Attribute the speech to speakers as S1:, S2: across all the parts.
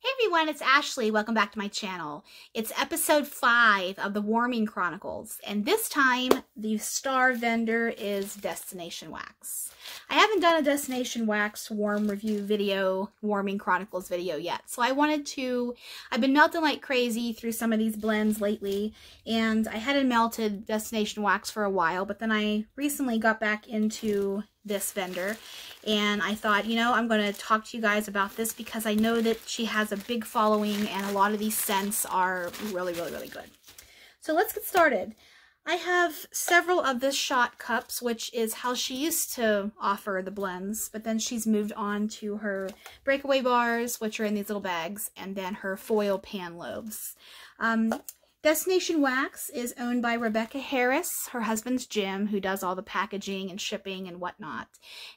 S1: Hey everyone, it's Ashley. Welcome back to my channel. It's episode 5 of the Warming Chronicles, and this time the star vendor is Destination Wax. I haven't done a Destination Wax warm review video, Warming Chronicles video yet, so I wanted to, I've been melting like crazy through some of these blends lately, and I hadn't melted Destination Wax for a while, but then I recently got back into this vendor. And I thought you know I'm going to talk to you guys about this because I know that she has a big following and a lot of these scents are really really really good. So let's get started. I have several of the shot cups which is how she used to offer the blends but then she's moved on to her breakaway bars which are in these little bags and then her foil pan loaves. um, Destination Wax is owned by Rebecca Harris, her husband's Jim, who does all the packaging and shipping and whatnot.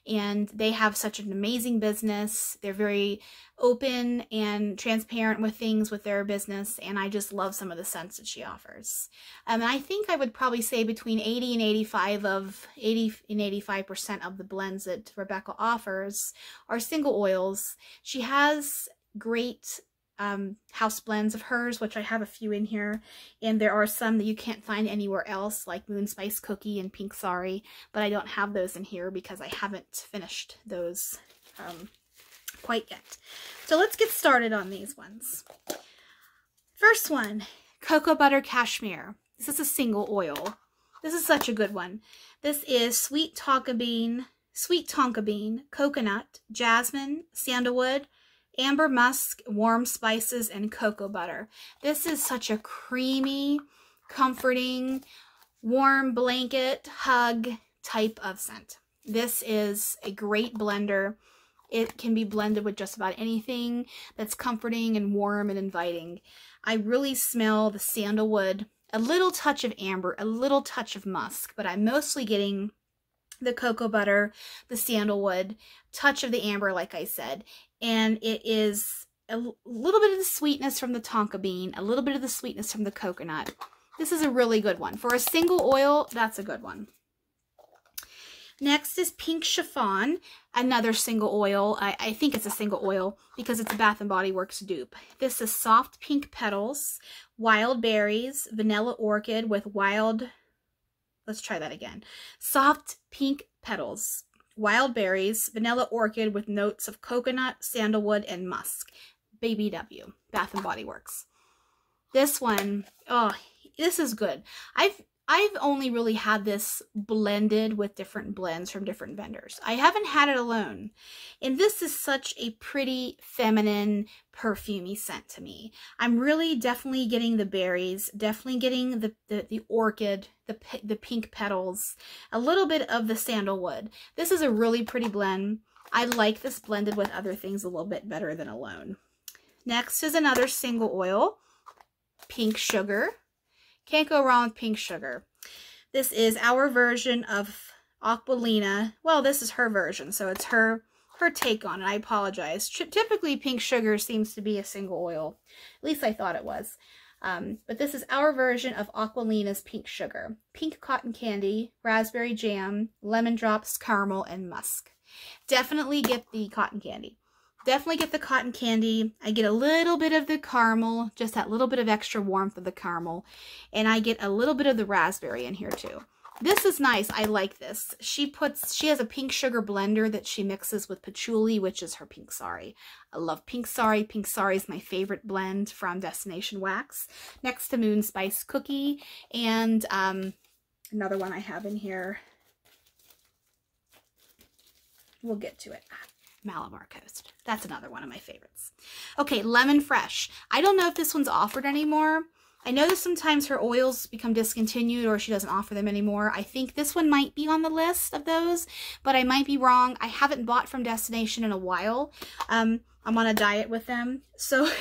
S1: And they have such an amazing business. They're very open and transparent with things with their business, and I just love some of the scents that she offers. Um, and I think I would probably say between 80 and 85 of 80 and 85% of the blends that Rebecca offers are single oils. She has great um, house blends of hers, which I have a few in here. And there are some that you can't find anywhere else, like Moon Spice Cookie and Pink Sari, but I don't have those in here because I haven't finished those um, quite yet. So let's get started on these ones. First one, Cocoa Butter Cashmere. This is a single oil. This is such a good one. This is Sweet Tonka Bean, Sweet Tonka Bean, Coconut, Jasmine, Sandalwood, amber musk, warm spices, and cocoa butter. This is such a creamy, comforting, warm blanket hug type of scent. This is a great blender. It can be blended with just about anything that's comforting and warm and inviting. I really smell the sandalwood, a little touch of amber, a little touch of musk, but I'm mostly getting the cocoa butter, the sandalwood, touch of the amber, like I said. And it is a little bit of the sweetness from the tonka bean, a little bit of the sweetness from the coconut. This is a really good one. For a single oil, that's a good one. Next is Pink Chiffon, another single oil. I, I, think it's a single oil because it's a Bath & Body Works dupe. This is soft pink petals, wild berries, vanilla orchid with wild Let's try that again. Soft pink petals, wild berries, vanilla orchid with notes of coconut, sandalwood, and musk. Baby W, Bath and Body Works. This one, oh, this is good. I've I've only really had this blended with different blends from different vendors. I haven't had it alone. And this is such a pretty feminine perfumey scent to me. I'm really definitely getting the berries, definitely getting the, the, the orchid, the, the pink petals, a little bit of the sandalwood. This is a really pretty blend. I like this blended with other things a little bit better than alone. Next is another single oil, pink sugar. Can't go wrong with pink sugar. This is our version of Aquolina. Well, this is her version, so it's her her take on it. I apologize. typically, pink sugar seems to be a single oil. At least I thought it was. Um, but this is our version of Aquolina's pink sugar. Pink cotton candy, raspberry jam, lemon drops, caramel, and musk. Definitely get the cotton candy definitely get the cotton candy. I get a little bit of the caramel, just that little bit of extra warmth of the caramel. And I get a little bit of the raspberry in here too. This is nice. I like this. She puts, she has a pink sugar blender that she mixes with patchouli, which is her pink sari. I love pink sari. Pink sari is my favorite blend from Destination Wax. Next to Moon Spice Cookie and um, another one I have in here. We'll get to it. Malabar Coast. That's another one of my favorites. Okay, Lemon Fresh. I don't know if this one's offered anymore. I know that sometimes her oils become discontinued or she doesn't offer them anymore. I think this one might be on the list of those, but I might be wrong. I haven't bought from Destination in a while. Um, I'm on a diet with them, so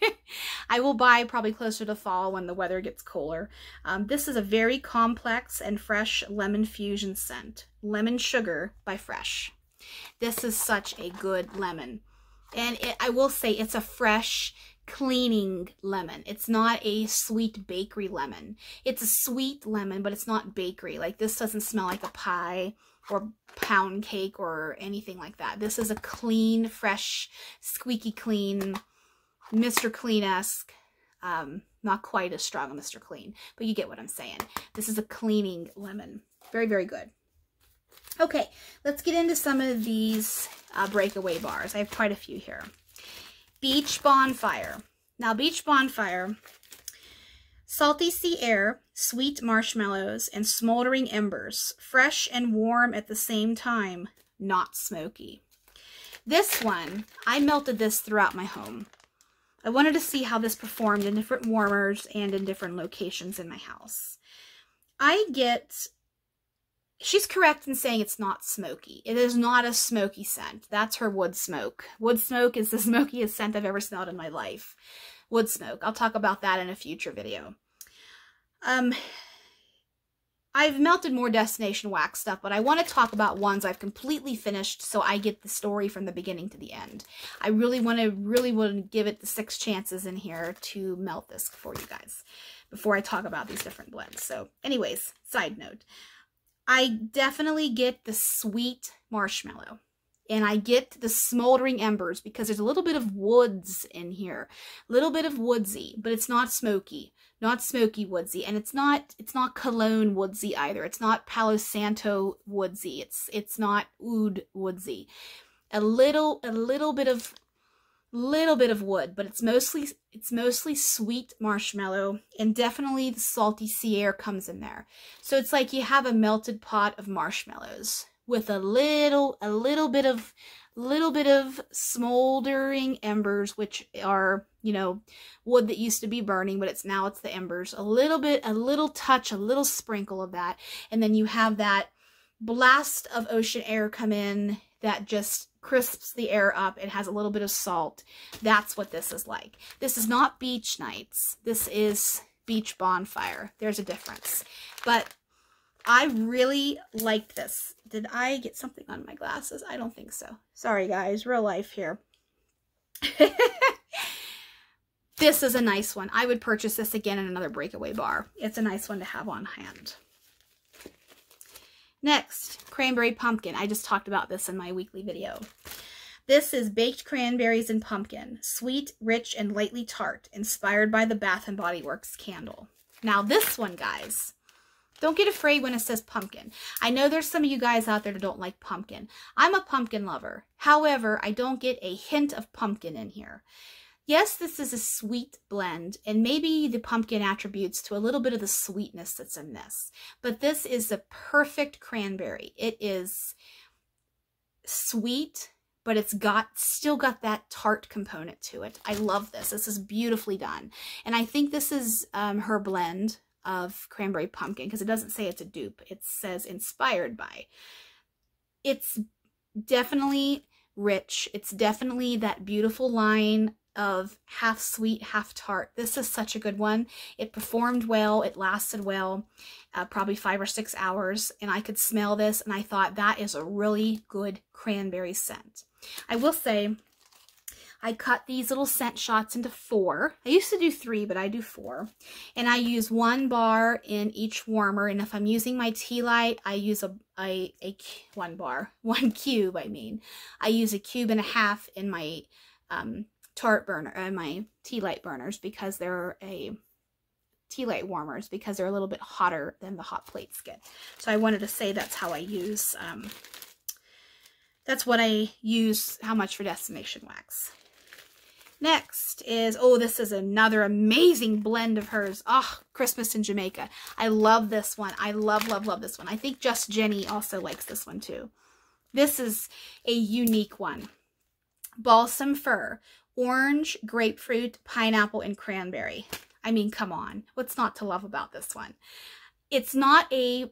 S1: I will buy probably closer to fall when the weather gets cooler. Um, this is a very complex and fresh lemon fusion scent. Lemon Sugar by Fresh. This is such a good lemon. And it, I will say it's a fresh, cleaning lemon. It's not a sweet bakery lemon. It's a sweet lemon, but it's not bakery. Like this doesn't smell like a pie or pound cake or anything like that. This is a clean, fresh, squeaky clean Mr. Clean-esque. Um, not quite as strong as Mr. Clean, but you get what I'm saying. This is a cleaning lemon. Very, very good. Okay, let's get into some of these uh, breakaway bars. I have quite a few here. Beach Bonfire. Now, Beach Bonfire, salty sea air, sweet marshmallows, and smoldering embers, fresh and warm at the same time, not smoky. This one, I melted this throughout my home. I wanted to see how this performed in different warmers and in different locations in my house. I get, she's correct in saying it's not smoky. It is not a smoky scent. That's her wood smoke. Wood smoke is the smokiest scent I've ever smelled in my life. Wood smoke. I'll talk about that in a future video. Um, I've melted more Destination Wax stuff, but I want to talk about ones I've completely finished so I get the story from the beginning to the end. I really want to, really want to give it the six chances in here to melt this for you guys before I talk about these different blends. So anyways, side note, I definitely get the sweet marshmallow. And I get the smoldering embers because there's a little bit of woods in here, a little bit of woodsy, but it's not smoky. Not smoky woodsy. And it's not it's not cologne woodsy either. It's not palo santo woodsy. It's it's not oud woodsy. A little a little bit of little bit of wood but it's mostly it's mostly sweet marshmallow and definitely the salty sea air comes in there so it's like you have a melted pot of marshmallows with a little a little bit of little bit of smoldering embers, which are, you know, wood that used to be burning, but it's now it's the embers. A little bit, a little touch, a little sprinkle of that. And then you have that blast of ocean air come in that just crisps the air up. It has a little bit of salt. That's what this is like. This is not beach nights. This is beach bonfire. There's a difference. But I really liked this. Did I get something on my glasses? I don't think so. Sorry, guys. Real life here. this is a nice one. I would purchase this again in another breakaway bar. It's a nice one to have on hand. Next, cranberry pumpkin. I just talked about this in my weekly video. This is baked cranberries and pumpkin. Sweet, rich, and lightly tart, inspired by the Bath & Body Works candle. Now this one, guys, don't get afraid when it says pumpkin. I know there's some of you guys out there that don't like pumpkin. I'm a pumpkin lover. However, I don't get a hint of pumpkin in here. Yes, this is a sweet blend, and maybe the pumpkin attributes to a little bit of the sweetness that's in this. But this is the perfect cranberry. It is sweet, but it's got still got that tart component to it. I love this. This is beautifully done. And I think this is um, her blend of Cranberry Pumpkin because it doesn't say it's a dupe. It says inspired by. It's definitely rich. It's definitely that beautiful line of half sweet, half tart. This is such a good one. It performed well. It lasted well, uh, probably five or six hours. And I could smell this and I thought that is a really good cranberry scent. I will say I cut these little scent shots into four. I used to do three, but I do four. And I use one bar in each warmer. And if I'm using my tea light, I use a, a, a one bar, one cube, I mean. I use a cube and a half in my um, tart burner, uh, my tea light burners because they're a tea light warmers because they're a little bit hotter than the hot plates get. So I wanted to say that's how I use, um, that's what I use, how much for Destination Wax. Next is, oh, this is another amazing blend of hers. Oh, Christmas in Jamaica. I love this one. I love, love, love this one. I think Just Jenny also likes this one too. This is a unique one. Balsam Fir, orange, grapefruit, pineapple, and cranberry. I mean, come on. What's not to love about this one? It's not a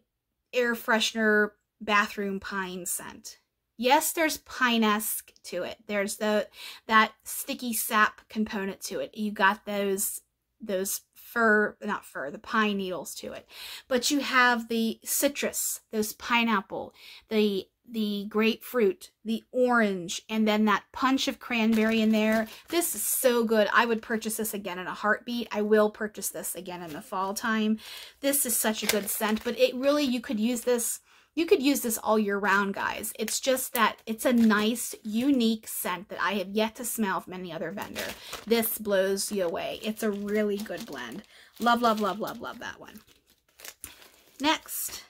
S1: air freshener bathroom pine scent yes, there's pine-esque to it. There's the that sticky sap component to it. You got those those fir, not fir, the pine needles to it. But you have the citrus, those pineapple, the the grapefruit, the orange, and then that punch of cranberry in there. This is so good. I would purchase this again in a heartbeat. I will purchase this again in the fall time. This is such a good scent, but it really, you could use this You could use this all year round, guys. It's just that it's a nice, unique scent that I have yet to smell from any other vendor. This blows you away. It's a really good blend. Love, love, love, love, love that one. Next,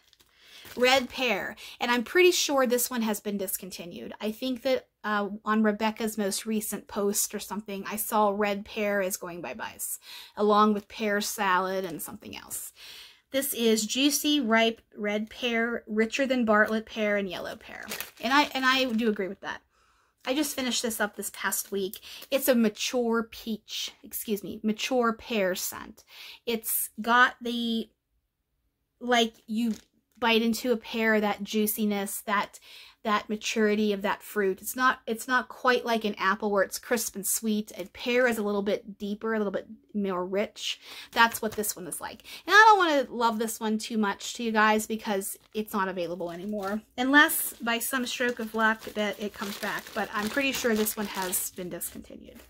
S1: Red Pear. And I'm pretty sure this one has been discontinued. I think that uh, on Rebecca's most recent post or something, I saw Red Pear is going bye-byes, along with pear salad and something else. This is juicy, ripe red pear, richer than Bartlett pear and yellow pear. And I and I do agree with that. I just finished this up this past week. It's a mature peach, excuse me, mature pear scent. It's got the, like you bite into a pear, that juiciness, that that maturity of that fruit. It's not it's not quite like an apple where it's crisp and sweet. A pear is a little bit deeper, a little bit more rich. That's what this one is like. And I don't want to love this one too much to you guys because it's not available anymore. Unless by some stroke of luck that it comes back. But I'm pretty sure this one has been discontinued.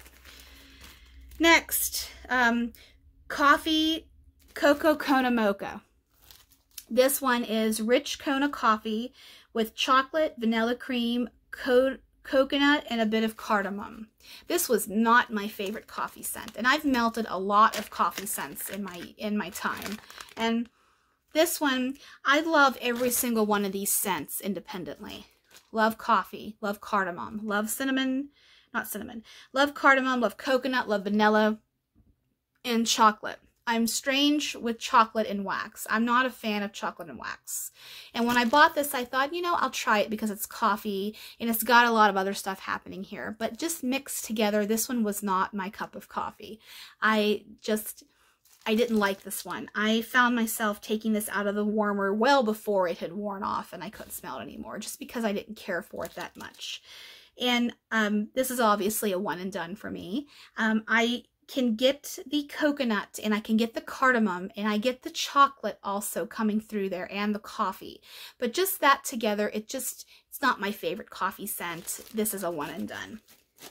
S1: Next, um, coffee Cocoa Kona Mocha. This one is rich Kona coffee with chocolate, vanilla cream, co coconut, and a bit of cardamom. This was not my favorite coffee scent, and I've melted a lot of coffee scents in my in my time. And this one, I love every single one of these scents independently. Love coffee, love cardamom, love cinnamon, not cinnamon, love cardamom, love coconut, love vanilla, and chocolate. I'm strange with chocolate and wax. I'm not a fan of chocolate and wax. And when I bought this, I thought, you know, I'll try it because it's coffee and it's got a lot of other stuff happening here. But just mixed together, this one was not my cup of coffee. I just, I didn't like this one. I found myself taking this out of the warmer well before it had worn off and I couldn't smell it anymore just because I didn't care for it that much. And um, this is obviously a one and done for me. Um, I can get the coconut and I can get the cardamom and I get the chocolate also coming through there and the coffee. But just that together, it just, it's not my favorite coffee scent. This is a one and done.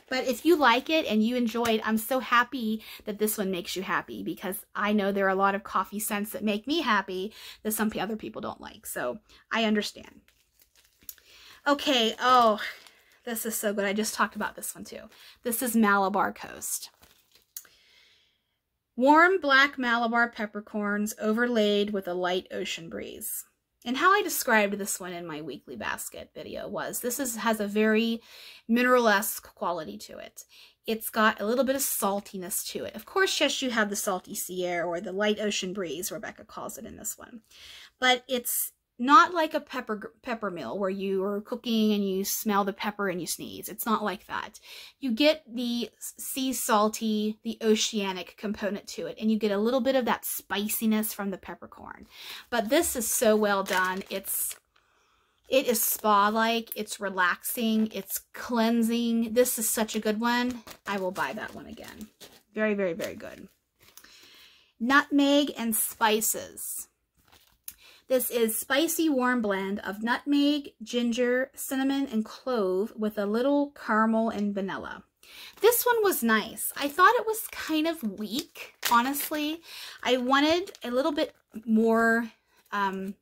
S1: But if you like it and you enjoy it, I'm so happy that this one makes you happy because I know there are a lot of coffee scents that make me happy that some other people don't like. So I understand. Okay, oh, this is so good. I just talked about this one too. This is Malabar Coast. Warm black Malabar peppercorns overlaid with a light ocean breeze. And how I described this one in my weekly basket video was this is has a very mineral-esque quality to it. It's got a little bit of saltiness to it. Of course, yes, you have the salty sea air or the light ocean breeze, Rebecca calls it in this one. But it's not like a pepper pepper mill where you are cooking and you smell the pepper and you sneeze. It's not like that. You get the sea salty, the oceanic component to it, and you get a little bit of that spiciness from the peppercorn. But this is so well done. It's it is spa-like. It's relaxing. It's cleansing. This is such a good one. I will buy that one again. Very, very, very good. Nutmeg and spices. This is spicy warm blend of nutmeg, ginger, cinnamon, and clove with a little caramel and vanilla. This one was nice. I thought it was kind of weak, honestly. I wanted a little bit more, um,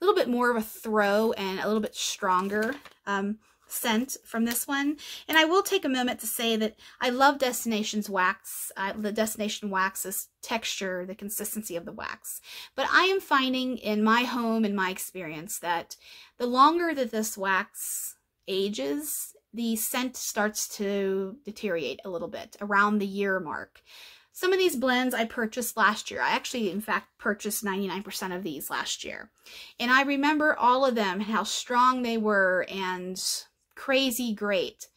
S1: a little bit more of a throw and a little bit stronger. Um, scent from this one. And I will take a moment to say that I love Destination's wax, uh, the Destination wax's texture, the consistency of the wax. But I am finding in my home, in my experience, that the longer that this wax ages, the scent starts to deteriorate a little bit around the year mark. Some of these blends I purchased last year. I actually, in fact, purchased 99% of these last year. And I remember all of them, and how strong they were, and crazy great.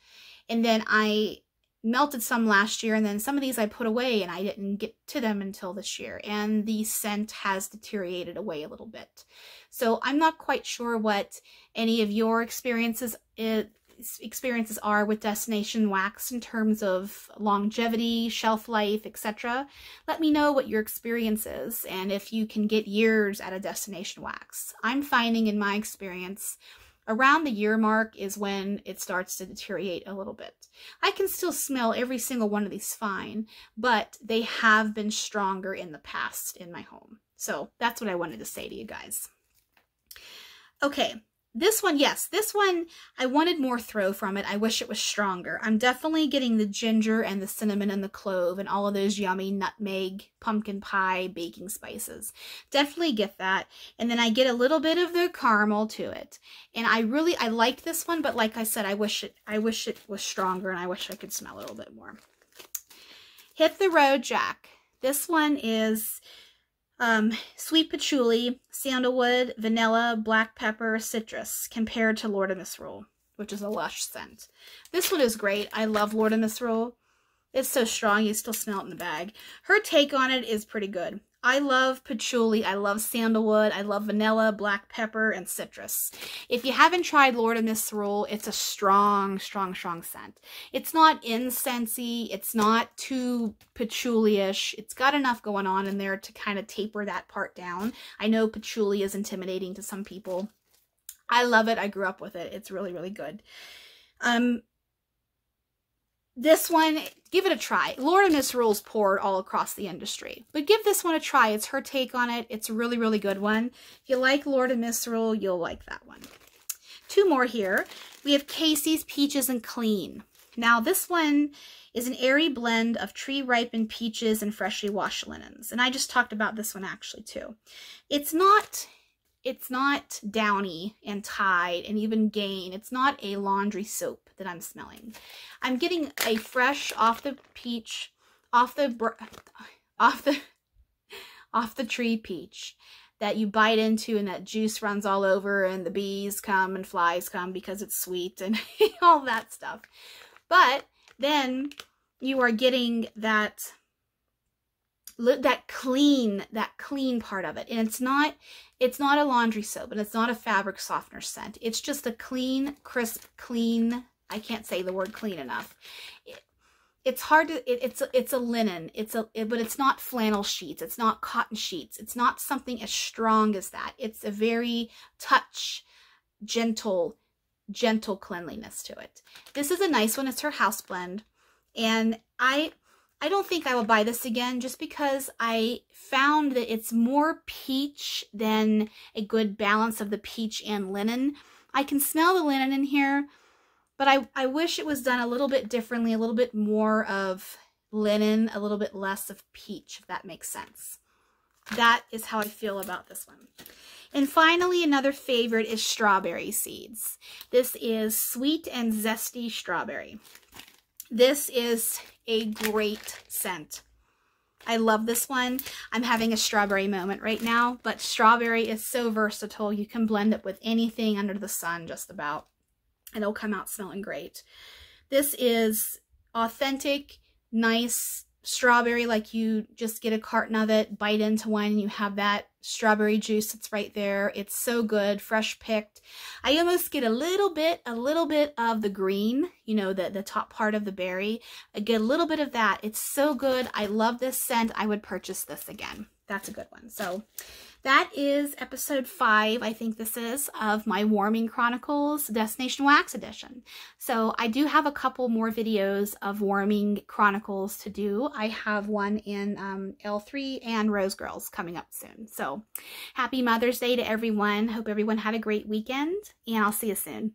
S1: And then I melted some last year and then some of these I put away and I didn't get to them until this year and the scent has deteriorated away a little bit. So I'm not quite sure what any of your experiences uh, it, experiences are with destination wax in terms of longevity, shelf life, etc. Let me know what your experience is and if you can get years at a destination wax. I'm finding in my experience Around the year mark is when it starts to deteriorate a little bit. I can still smell every single one of these fine, but they have been stronger in the past in my home. So that's what I wanted to say to you guys. Okay, this one, yes, this one, I wanted more throw from it. I wish it was stronger. I'm definitely getting the ginger and the cinnamon and the clove and all of those yummy nutmeg, pumpkin pie, baking spices. Definitely get that. And then I get a little bit of the caramel to it. And I really, I like this one, but like I said, I wish it, I wish it was stronger and I wish I could smell a little bit more. Hit the Road Jack. This one is um, sweet patchouli, sandalwood, vanilla, black pepper, citrus, compared to Lord of Misrule, which is a lush scent. This one is great. I love Lord of Misrule. It's so strong, you still smell it in the bag. Her take on it is pretty good. I love patchouli, I love sandalwood, I love vanilla, black pepper, and citrus. If you haven't tried Lord of Misrule, it's a strong, strong, strong scent. It's not incensey, it's not too patchouli-ish. It's got enough going on in there to kind of taper that part down. I know patchouli is intimidating to some people. I love it. I grew up with it. It's really, really good. Um, this one, give it a try. Lord of Misrule's poured all across the industry. But give this one a try. It's her take on it. It's a really, really good one. If you like Lord of Misrule, you'll like that one. Two more here. We have Casey's Peaches and Clean. Now, this one is an airy blend of tree-ripened peaches and freshly washed linens. And I just talked about this one actually, too. It's not it's not downy and tide and even gain. It's not a laundry soap that I'm smelling. I'm getting a fresh off the peach, off the, off the, off the tree peach that you bite into and that juice runs all over and the bees come and flies come because it's sweet and all that stuff. But then you are getting that that clean that clean part of it. And it's not it's not a laundry soap and it's not a fabric softener scent. It's just a clean crisp clean i can't say the word clean enough. It, it's hard to it, it's a, it's a linen. It's a it, but it's not flannel sheets. It's not cotton sheets. It's not something as strong as that. It's a very touch gentle gentle cleanliness to it. This is a nice one. It's her house blend. And i I don't think I will buy this again just because I found that it's more peach than a good balance of the peach and linen. I can smell the linen in here, but I, I wish it was done a little bit differently, a little bit more of linen, a little bit less of peach, if that makes sense. That is how I feel about this one. And finally, another favorite is strawberry seeds. This is sweet and zesty strawberry. This is a great scent. I love this one. I'm having a strawberry moment right now, but strawberry is so versatile. You can blend it with anything under the sun just about, and it'll come out smelling great. This is authentic, nice strawberry like you just get a carton of it, bite into one, and you have that strawberry juice that's right there. It's so good, fresh picked. I almost get a little bit, a little bit of the green, you know, the, the top part of the berry. I get a little bit of that. It's so good. I love this scent. I would purchase this again. That's a good one. So that is episode five, I think this is, of my Warming Chronicles Destination Wax Edition. So I do have a couple more videos of Warming Chronicles to do. I have one in um, L3 and Rose Girls coming up soon. So happy Mother's Day to everyone. Hope everyone had a great weekend, and I'll see you soon.